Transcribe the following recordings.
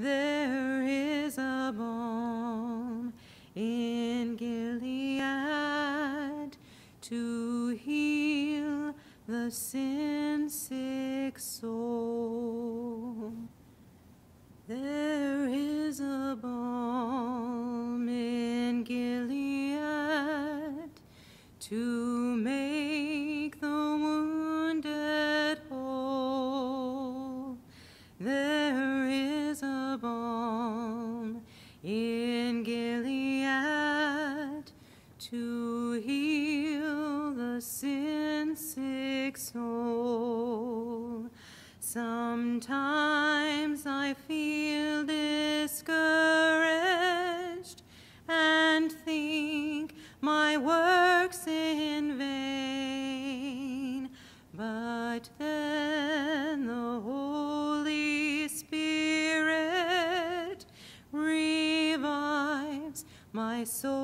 There is a balm in Gilead to heal the sin sick soul. To heal the sin sick soul. Sometimes I feel discouraged and think my work's in vain. But then the Holy Spirit revives my soul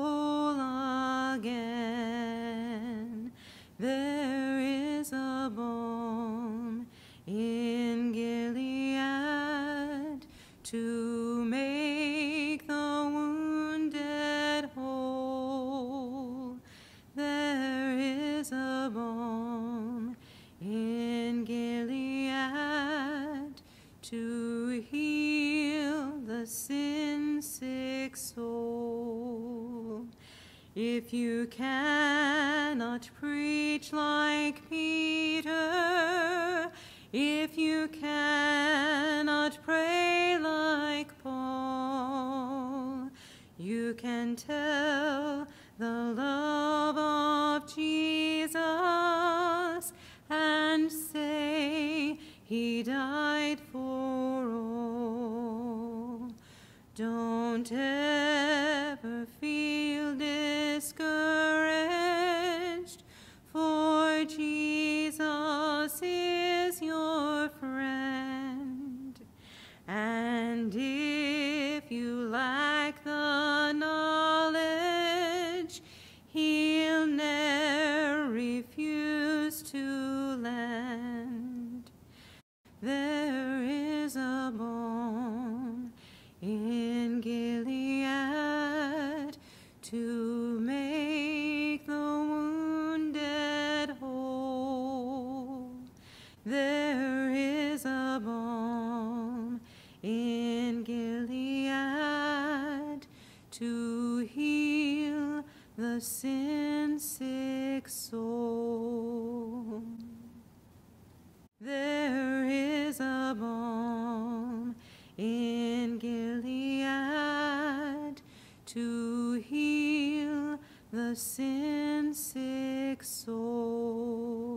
to heal the sin sick soul. If you cannot preach like Peter, if you cannot pray like Paul, you can tell Don't ever feel discouraged, for Jesus is your friend. And to make the wounded whole. There is a balm in Gilead to heal the sin sick soul. to heal the sin sick soul.